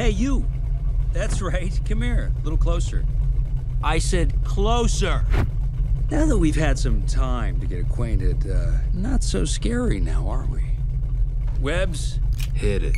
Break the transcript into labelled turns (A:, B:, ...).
A: Hey, you. That's right. Come here. A little closer.
B: I said closer.
A: Now that we've had some time to get acquainted, uh, not so scary now, are we? Webs,
C: Hit it.